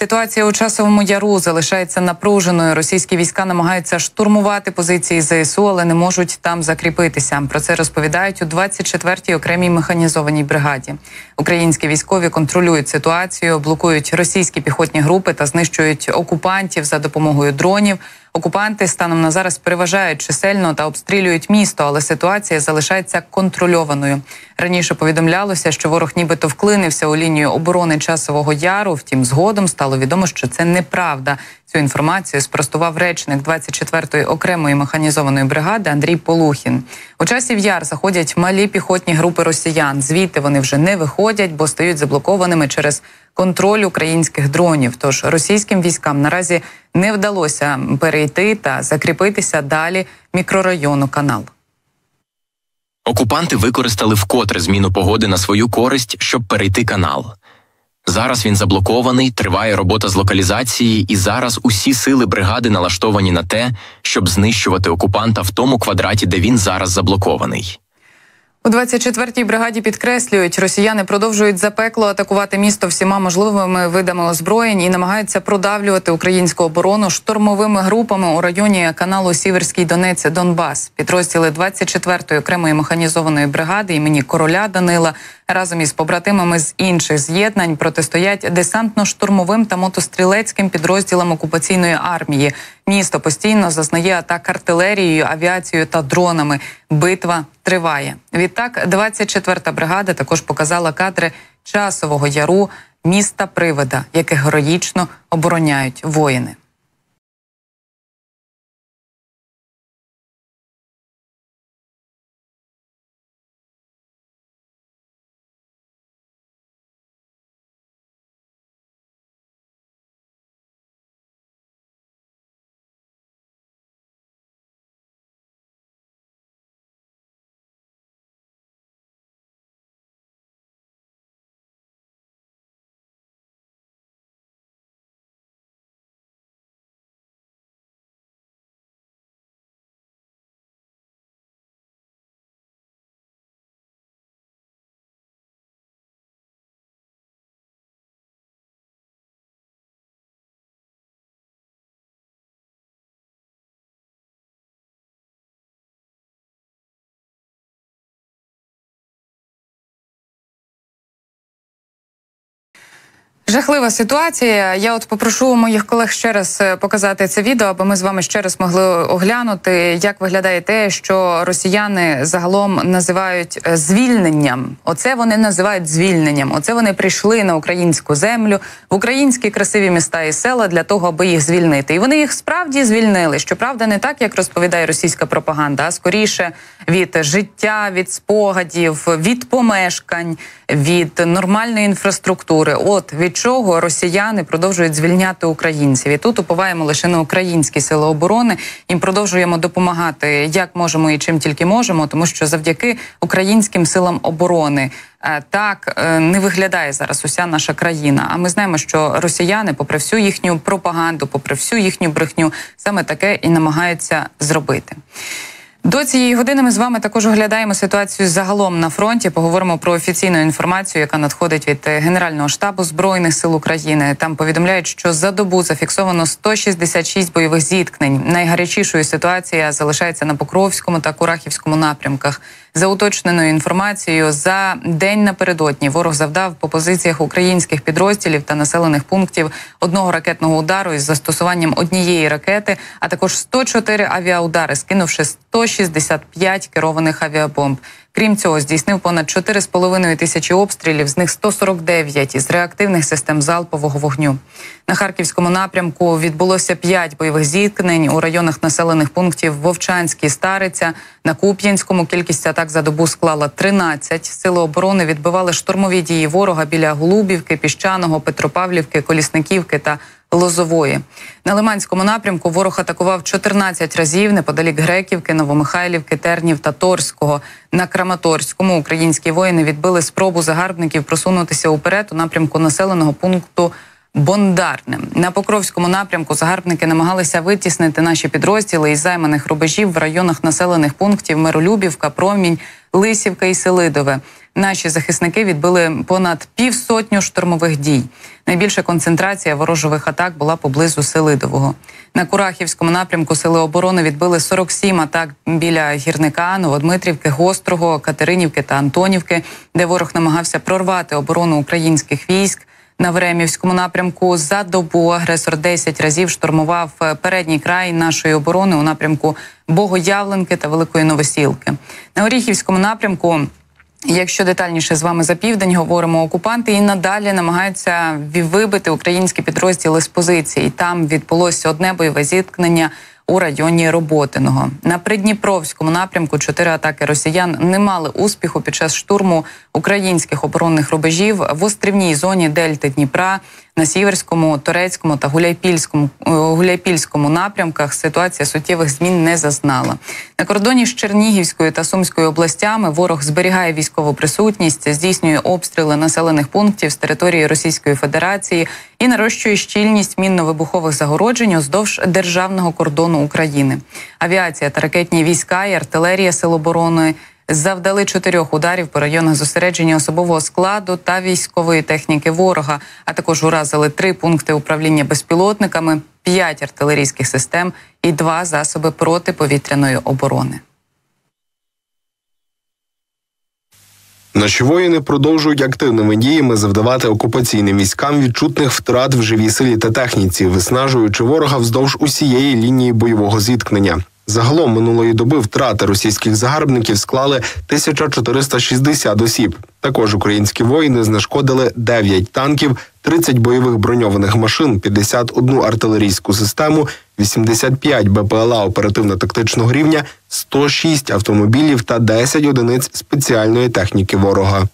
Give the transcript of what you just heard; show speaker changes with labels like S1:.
S1: Ситуація у часовому яру залишається напруженою. Російські війська намагаються штурмувати позиції ЗСУ, але не можуть там закріпитися. Про це розповідають у 24-й окремій механізованій бригаді. Українські військові контролюють ситуацію, блокують російські піхотні групи та знищують окупантів за допомогою дронів. Окупанти станом на зараз переважають чисельно та обстрілюють місто, але ситуація залишається контрольованою. Раніше повідомлялося, що ворог нібито вклинився у лінію оборони часового яру. Втім, згодом стало відомо, що це неправда. Цю інформацію спростував речник 24-ї окремої механізованої бригади Андрій Полухін. У часів яр заходять малі піхотні групи росіян. Звідти вони вже не виходять, бо стають заблокованими через контроль українських дронів. Тож російським військам наразі не вдалося перейти та закріпитися далі мікрорайону канал.
S2: Окупанти використали вкотре зміну погоди на свою користь, щоб перейти канал. Зараз він заблокований, триває робота з локалізації, і зараз усі сили бригади налаштовані на те, щоб знищувати окупанта в тому квадраті, де він зараз заблокований.
S1: У 24-й бригаді підкреслюють, росіяни продовжують запекло атакувати місто всіма можливими видами озброєнь і намагаються продавлювати українську оборону штурмовими групами у районі каналу Сіверський Донець Донбас. Підрозділи 24-ї окремої механізованої бригади імені короля Данила разом із побратимами з інших з'єднань протистоять десантно-штурмовим та мотострілецьким підрозділам окупаційної армії. Місто постійно зазнає атак артилерією, авіацією та дронами. Битва триває. Відтак, 24-та бригада також показала кадри часового яру міста Привода, яке героїчно обороняють воїни. Жахлива ситуація. Я от попрошу моїх колег ще раз е, показати це відео, аби ми з вами ще раз могли оглянути, як виглядає те, що росіяни загалом називають е, звільненням. Оце вони називають звільненням. Оце вони прийшли на українську землю в українські красиві міста і села для того, аби їх звільнити. І вони їх справді звільнили. Щоправда, не так, як розповідає російська пропаганда, а скоріше від життя, від спогадів, від помешкань, від нормальної інфраструктури. От від чого росіяни продовжують звільняти українців. І тут уповаємо лише на українські сили оборони. Їм продовжуємо допомагати як можемо і чим тільки можемо, тому що завдяки українським силам оборони. Е, так е, не виглядає зараз уся наша країна. А ми знаємо, що росіяни, попри всю їхню пропаганду, попри всю їхню брехню, саме таке і намагаються зробити. До цієї години ми з вами також оглядаємо ситуацію загалом на фронті. Поговоримо про офіційну інформацію, яка надходить від е, Генерального штабу збройних сил України. Там повідомляють, що за добу зафіксовано 166 бойових зіткнень. Найгарячішою ситуація залишається на Покровському та Курахівському напрямках. За уточненою інформацією, за день напередодні ворог завдав по позиціях українських підрозділів та населених пунктів одного ракетного удару із застосуванням однієї ракети, а також 104 авіаудари, скинувши 165 керованих авіабомб. Крім цього, здійснив понад 4,5 тисячі обстрілів, з них 149 із реактивних систем залпового вогню. На харківському напрямку відбулося 5 бойових зіткнень у районах населених пунктів Вовчанський, Стариця. На Куп'янському кількість атак за добу склала 13. Сили оборони відбивали штурмові дії ворога біля Голубівки, Піщаного, Петропавлівки, Колісниківки та Лозової на Лиманському напрямку ворог атакував 14 разів неподалік Греківки, Новомихайлівки, Тернів та Торського. На Краматорському українські воїни відбили спробу загарбників просунутися уперед у напрямку населеного пункту. Бондарне на Покровському напрямку загарбники намагалися витіснити наші підрозділи із займаних рубежів в районах населених пунктів Миролюбівка, Промінь, Лисівка і Селидове. Наші захисники відбили понад півсотню штурмових дій. Найбільша концентрація ворожових атак була поблизу Селидового. На Курахівському напрямку сили оборони відбили 47 атак біля гірника, Новодмитрівки, Гострого, Катеринівки та Антонівки, де ворог намагався прорвати оборону українських військ. На Времівському напрямку за добу агресор 10 разів штурмував е, передній край нашої оборони у напрямку Богоявленки та Великої Новосілки. На Оріхівському напрямку. Якщо детальніше з вами за південь говоримо, окупанти і надалі намагаються вибити українські підрозділи з позиції. Там відбулося одне бойове зіткнення у районі Роботиного. На Придніпровському напрямку чотири атаки росіян не мали успіху під час штурму українських оборонних рубежів в острівній зоні Дельти Дніпра. На Сіверському, Турецькому та Гуляйпільському е, Гуляйпільському напрямках ситуація суттєвих змін не зазнала. На кордоні з Чернігівською та Сумською областями ворог зберігає військову присутність, здійснює обстріли населених пунктів з території Російської Федерації і нарощує щільність мінно-вибухових загороджень уздовж державного кордону України. Авіація та ракетні війська і артилерія Сил оборони завдали чотирьох ударів по районах зосередження особового складу та військової техніки ворога, а також уразили три пункти управління безпілотниками, п'ять артилерійських систем і два засоби протиповітряної оборони.
S3: Наші воїни продовжують активними діями завдавати окупаційним військам відчутних втрат в живій силі та техніці, виснажуючи ворога вздовж усієї лінії бойового зіткнення. Загалом минулої доби втрати російських загарбників склали 1460 осіб. Також українські воїни знешкодили 9 танків, 30 бойових броньованих машин, 51 артилерійську систему, 85 БПЛА оперативно-тактичного рівня, 106 автомобілів та 10 одиниць спеціальної техніки ворога.